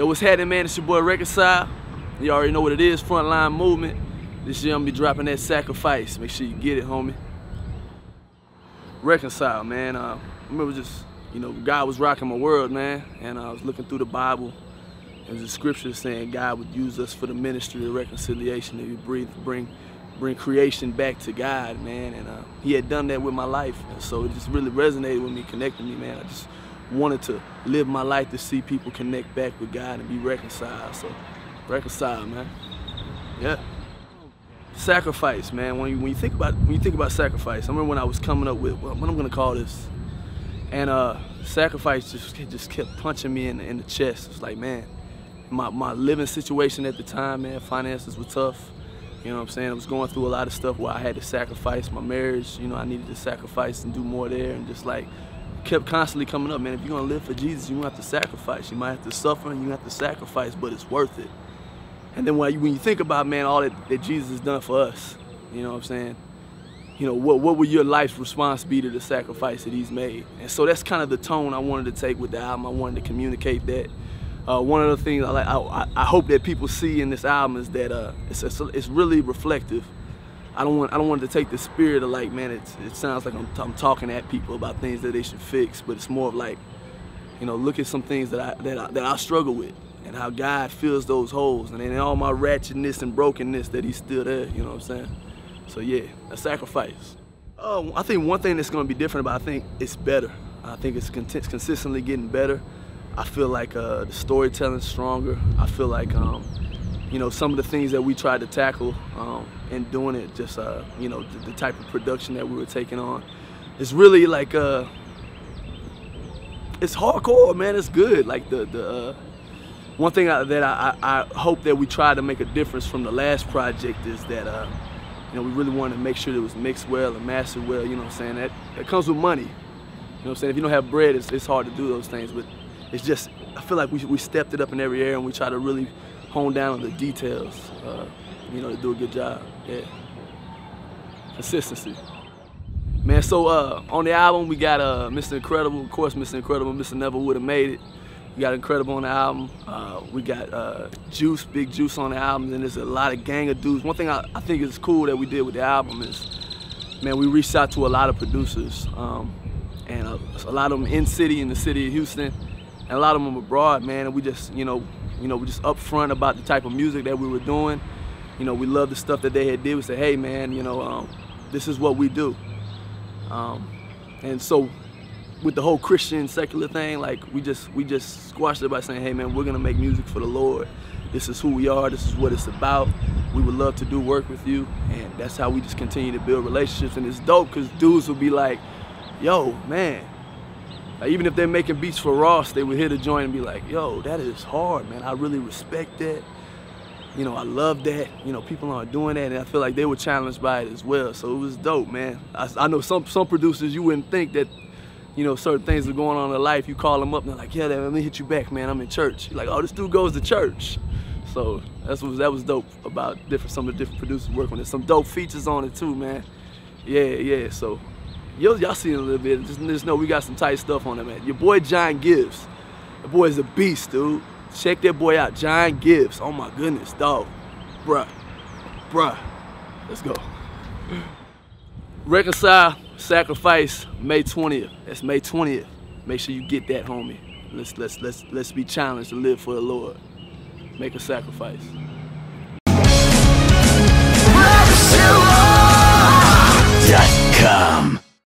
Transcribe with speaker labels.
Speaker 1: Yo, what's happening, man? It's your boy Reconcile. You already know what it is, Frontline Movement. This year I'm gonna be dropping that sacrifice. Make sure you get it, homie. Reconcile, man. Uh, I remember just, you know, God was rocking my world, man. And I was looking through the Bible. There's a scripture saying God would use us for the ministry of reconciliation. That we breathe, bring, bring creation back to God, man. And uh, He had done that with my life. And so it just really resonated with me, connected me, man. I just wanted to live my life to see people connect back with God and be reconciled. So reconcile, man. Yeah. Sacrifice, man. When you when you think about when you think about sacrifice, I remember when I was coming up with what I'm gonna call this, and uh, sacrifice just just kept punching me in the, in the chest. It's like, man, my my living situation at the time, man, finances were tough. You know what I'm saying? I was going through a lot of stuff where I had to sacrifice my marriage. You know, I needed to sacrifice and do more there, and just like kept constantly coming up, man. If you're gonna live for Jesus, you're gonna have to sacrifice. You might have to suffer and you have to sacrifice, but it's worth it. And then when you, when you think about, man, all that, that Jesus has done for us, you know what I'm saying? You know, what, what would your life's response be to the sacrifice that he's made? And so that's kind of the tone I wanted to take with the album. I wanted to communicate that. Uh, one of the things I, like, I, I, hope that people see in this album is that uh, it's, it's, it's really reflective. I don't want I don't want to take the spirit of like man it sounds like I'm, I'm talking at people about things that they should fix but it's more of like you know look at some things that I that I, that I struggle with and how God fills those holes and in all my ratchetness and brokenness that he's still there, you know what I'm saying? So yeah, a sacrifice. Oh, I think one thing that's gonna be different about I think it's better. I think it's consistently getting better. I feel like uh, the storytelling's stronger. I feel like, um, you know, some of the things that we tried to tackle um, and doing it, just, uh, you know, the, the, type of production that we were taking on, it's really like, uh, it's hardcore, man. It's good. Like the, the, uh, one thing I, that I, I, hope that we try to make a difference from the last project is that uh, you know we really wanted to make sure it was mixed well and mastered well. You know what I'm saying? That that comes with money. You know what I'm saying? If you don't have bread, it's, it's hard to do those things. But it's just I feel like we we stepped it up in every area and we try to really hone down on the details. Uh, you know, to do a good job. Yeah. Consistency. Man, so uh, on the album we got uh, Mr. Incredible, of course Mr. Incredible, Mr. Never Would Have Made It. We got Incredible on the album. Uh, we got uh, Juice, Big Juice on the album, and there's a lot of gang of dudes. One thing I, I, think is cool that we did with the album is, man, we reached out to a lot of producers, um, and a, a, lot of them in city, in the city of Houston, and a lot of them abroad, man. And we just, you know, you know, we just upfront about the type of music that we were doing. You know, we love the stuff that they had did. We said, hey, man, you know, um, this is what we do. Um, and so with the whole Christian secular thing, like we just we just squashed it by saying, hey man, we're gonna make music for the Lord. This is who we are, this is what it's about. We would love to do work with you. And that's how we just continue to build relationships. And it's dope because dudes will be like, yo, man. Like, even if they're making beats for Ross, they would hit a joint and be like, yo, that is hard, man. I really respect that. You know, I love that. You know, people aren't doing that, and I feel like they were challenged by it as well. So it was dope, man. I, I know some some producers you wouldn't think that you know, certain things are going on in life, you call them up and they're like, yeah, let me hit you back, man. I'm in church. You're like, oh, this dude goes to church. So that's what that was dope about different some of the different producers working it. Some dope features on it too, man. Yeah, yeah. So y'all it a little bit. Just, just know we got some tight stuff on it, man. Your boy John Gibbs. The boy is a beast, dude. Check that boy out, John Gibbs. Oh my goodness, dog. Bruh. Bruh. Let's go. Reconcile sacrifice May 20th. That's May 20th. Make sure you get that, homie. Let's let's let's let's be challenged to live for the Lord. Make a sacrifice. Com.